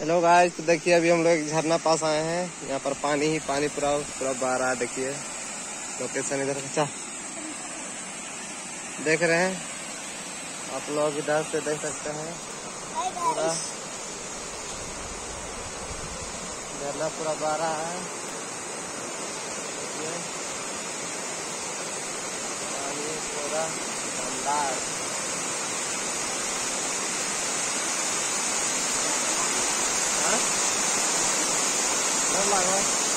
Hello guys तो देखिए अभी हम लोग झरना पास आए हैं। यहाँ पर पानी ही पानी पूरा पूरा बह रहा है देखिए। लोकेशन इधर अच्छा। देख रहे हैं। आप लोग इधर से देख सकते हैं। पूरा झरना पूरा बह रहा है। पानी पूरा शानदार 老板